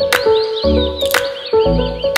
Música